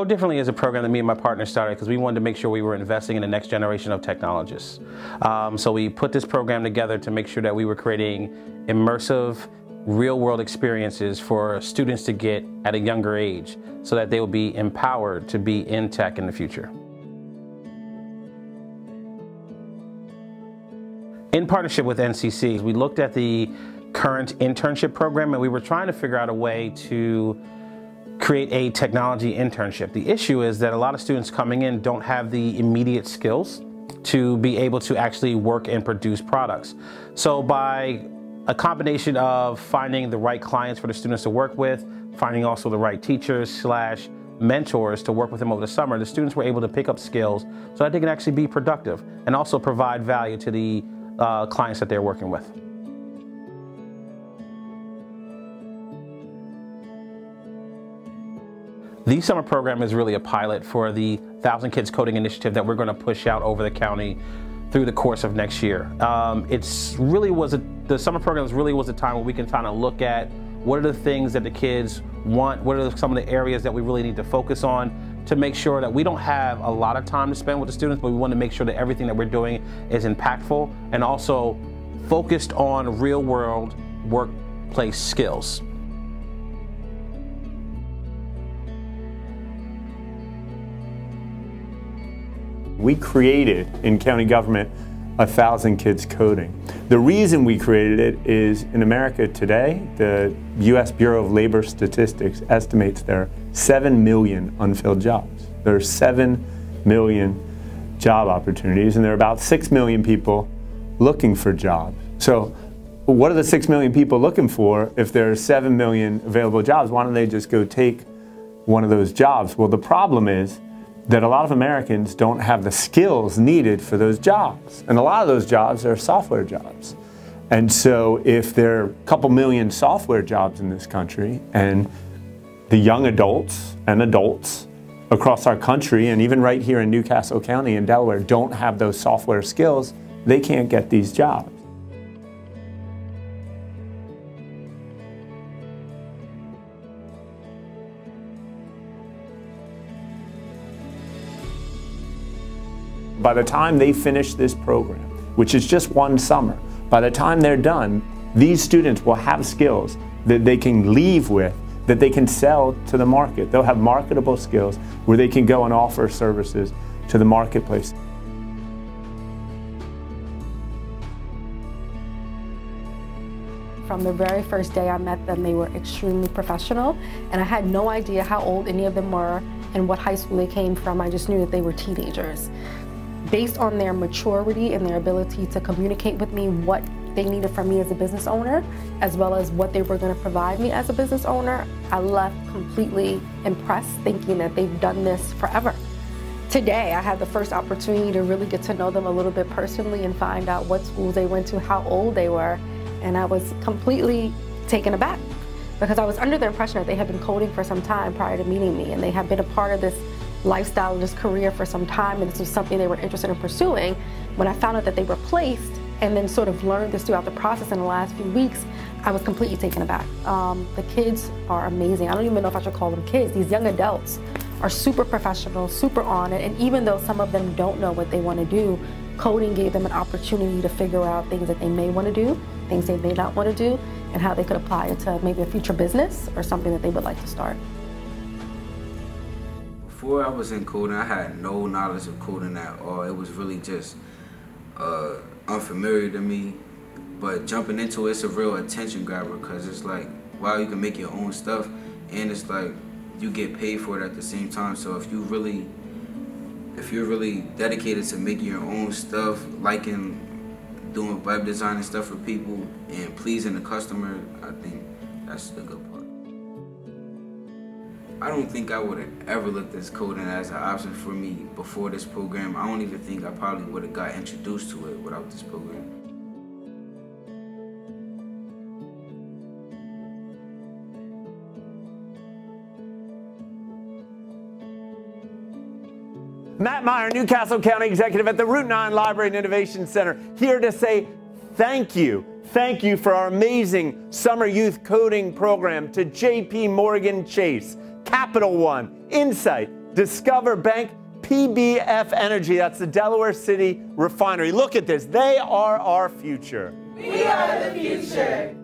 Code Differently is a program that me and my partner started because we wanted to make sure we were investing in the next generation of technologists. Um, so we put this program together to make sure that we were creating immersive, real world experiences for students to get at a younger age so that they will be empowered to be in tech in the future. In partnership with NCC, we looked at the current internship program and we were trying to figure out a way to create a technology internship. The issue is that a lot of students coming in don't have the immediate skills to be able to actually work and produce products. So by a combination of finding the right clients for the students to work with, finding also the right teachers slash mentors to work with them over the summer, the students were able to pick up skills so that they can actually be productive and also provide value to the uh, clients that they're working with. The summer program is really a pilot for the Thousand Kids Coding Initiative that we're going to push out over the county through the course of next year. Um, it's really was a, the summer programs really was a time where we can kind of look at what are the things that the kids want, what are some of the areas that we really need to focus on to make sure that we don't have a lot of time to spend with the students, but we want to make sure that everything that we're doing is impactful and also focused on real world workplace skills. We created in county government a thousand kids coding. The reason we created it is in America today, the US Bureau of Labor Statistics estimates there are 7 million unfilled jobs. There are 7 million job opportunities and there are about 6 million people looking for jobs. So what are the 6 million people looking for if there are 7 million available jobs? Why don't they just go take one of those jobs? Well, the problem is that a lot of Americans don't have the skills needed for those jobs. And a lot of those jobs are software jobs. And so if there are a couple million software jobs in this country and the young adults and adults across our country and even right here in New Castle County in Delaware don't have those software skills, they can't get these jobs. By the time they finish this program, which is just one summer, by the time they're done, these students will have skills that they can leave with, that they can sell to the market. They'll have marketable skills where they can go and offer services to the marketplace. From the very first day I met them, they were extremely professional, and I had no idea how old any of them were and what high school they came from. I just knew that they were teenagers based on their maturity and their ability to communicate with me what they needed from me as a business owner, as well as what they were going to provide me as a business owner, I left completely impressed, thinking that they've done this forever. Today, I had the first opportunity to really get to know them a little bit personally and find out what schools they went to, how old they were, and I was completely taken aback because I was under the impression that they had been coding for some time prior to meeting me, and they had been a part of this lifestyle and this career for some time and this was something they were interested in pursuing. When I found out that they were placed and then sort of learned this throughout the process in the last few weeks, I was completely taken aback. Um, the kids are amazing. I don't even know if I should call them kids. These young adults are super professional, super on it, and even though some of them don't know what they want to do, coding gave them an opportunity to figure out things that they may want to do, things they may not want to do, and how they could apply it to maybe a future business or something that they would like to start before I was in coding, I had no knowledge of coding at all. It was really just uh, unfamiliar to me. But jumping into it, it's a real attention grabber because it's like, wow, you can make your own stuff, and it's like you get paid for it at the same time. So if you really, if you're really dedicated to making your own stuff, liking doing web design and stuff for people, and pleasing the customer, I think that's the good. I don't think I would have ever looked at coding as an option for me before this program. I don't even think I probably would have got introduced to it without this program. Matt Meyer, New Castle County Executive at the Route 9 Library and Innovation Center, here to say thank you. Thank you for our amazing summer youth coding program to JP Morgan Chase. Capital One, Incyte, Discover Bank PBF Energy. That's the Delaware City Refinery. Look at this. They are our future. We are the future.